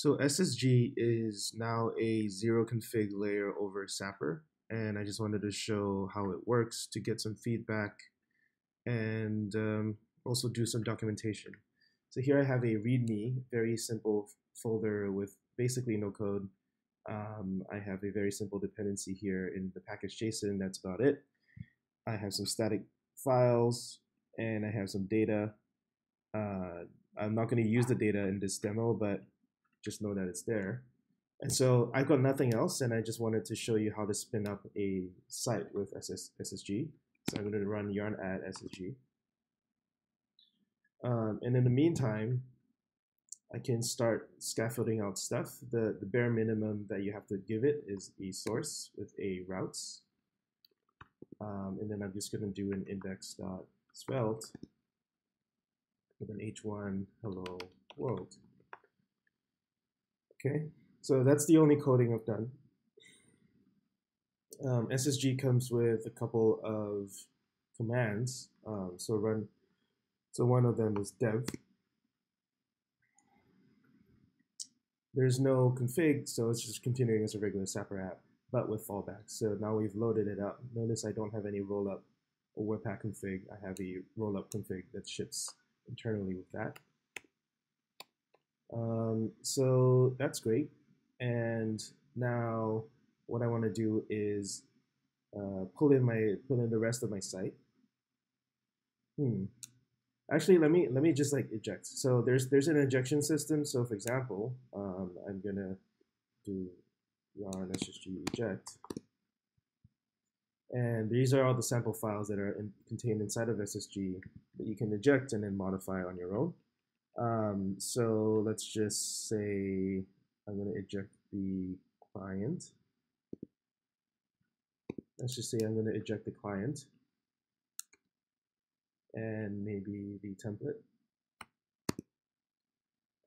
So SSG is now a zero config layer over Sapper, and I just wanted to show how it works to get some feedback and um, also do some documentation. So here I have a README, very simple folder with basically no code. Um, I have a very simple dependency here in the package JSON, that's about it. I have some static files, and I have some data. Uh, I'm not going to use the data in this demo, but just know that it's there. And so I've got nothing else, and I just wanted to show you how to spin up a site with SS, SSG. So I'm going to run yarn add SSG. Um, and in the meantime, I can start scaffolding out stuff. The, the bare minimum that you have to give it is a source with a routes. Um, and then I'm just going to do an index.svelte with an h1 hello world. Okay, so that's the only coding I've done. Um, SSG comes with a couple of commands. Um, so run, so one of them is dev. There's no config, so it's just continuing as a regular Sapper app, but with fallbacks. So now we've loaded it up. Notice I don't have any rollup or webpack config. I have a rollup config that ships internally with that. Um, so that's great. And now what I want to do is uh, pull in my pull in the rest of my site. Hmm. Actually, let me let me just like eject. So there's there's an injection system. So for example, um, I'm gonna do yarn ssg eject, and these are all the sample files that are in, contained inside of SSG that you can eject and then modify on your own. Um, so let's just say I'm going to eject the client. Let's just say I'm going to eject the client and maybe the template.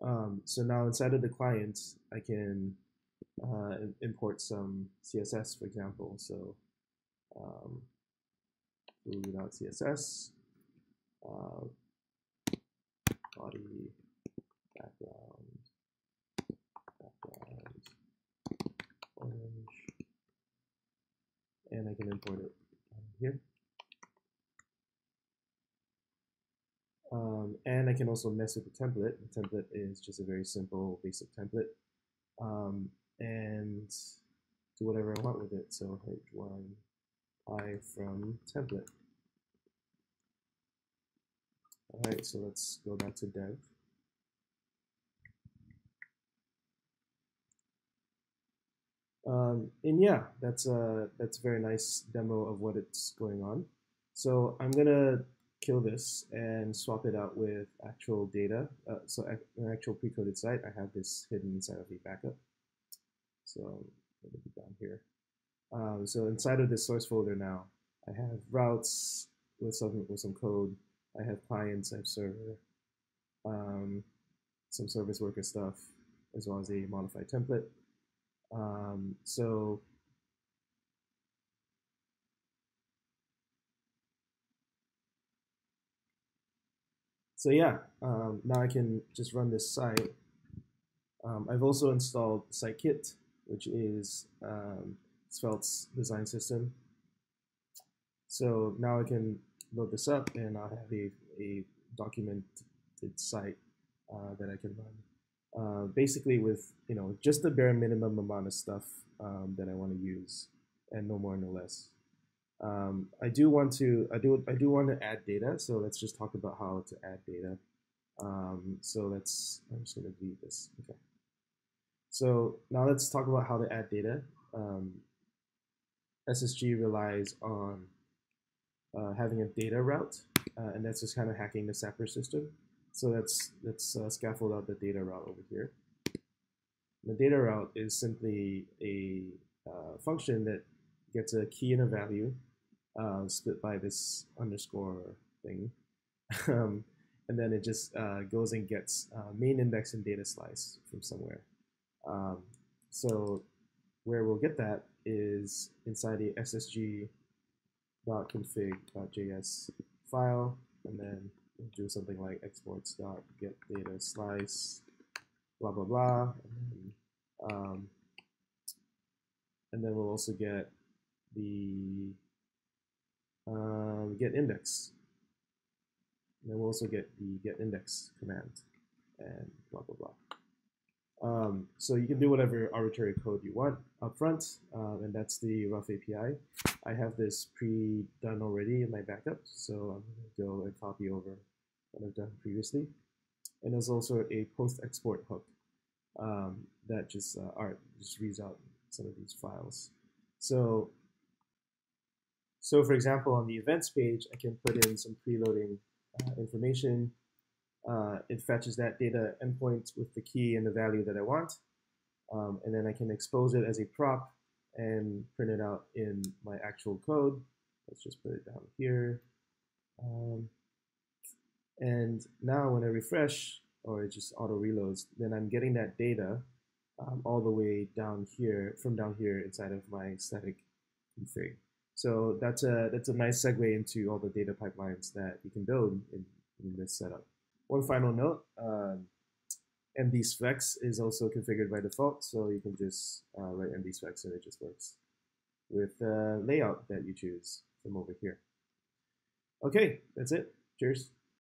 Um, so now inside of the client, I can uh, import some CSS, for example. So um, blue.css, uh, body, background, background, orange, and I can import it here. Um, and I can also mess with the template. The template is just a very simple, basic template. Um, and do whatever I want with it. So h1 i from template. All right, so let's go back to dev. Um, and yeah, that's a that's a very nice demo of what it's going on. So I'm gonna kill this and swap it out with actual data. Uh, so an actual pre-coded site. I have this hidden inside of the backup. So let me be down here. Um, so inside of this source folder now, I have routes with some with some code. I have clients, I have server, um, some service worker stuff, as well as a modified template. Um, so so yeah, um, now I can just run this site. Um, I've also installed SiteKit, which is um, Svelte's design system. So now I can load this up and I'll have a, a documented site uh, that I can run. Uh, basically with, you know, just the bare minimum amount of stuff um, that I want to use and no more, no less. Um, I do want to, I do, I do want to add data. So let's just talk about how to add data. Um, so let's, I'm just going to delete this. Okay. So now let's talk about how to add data. Um, SSG relies on uh, having a data route, uh, and that's just kind of hacking the Sapper system. So let's let's uh, scaffold out the data route over here. The data route is simply a uh, function that gets a key and a value uh, split by this underscore thing. um, and then it just uh, goes and gets main index and data slice from somewhere. Um, so where we'll get that is inside the ssg.config.js file, and then do something like exports.getDataSlice, blah blah blah, and then, um, and then we'll also get the um, get index. And then we'll also get the get index command and blah blah. Um, so you can do whatever arbitrary code you want up front, um, and that's the rough API. I have this pre-done already in my backup, so I'm going to go and copy over what I've done previously. And there's also a post-export hook um, that just uh, art just reads out some of these files. So, so for example, on the events page, I can put in some preloading uh, information uh, it fetches that data endpoint with the key and the value that I want. Um, and then I can expose it as a prop and print it out in my actual code. Let's just put it down here. Um, and now when I refresh, or it just auto reloads, then I'm getting that data um, all the way down here, from down here inside of my static config. So that's a, that's a nice segue into all the data pipelines that you can build in, in this setup. One final note, um, mdsvex is also configured by default, so you can just uh, write mdsvex and it just works with the layout that you choose from over here. Okay, that's it. Cheers.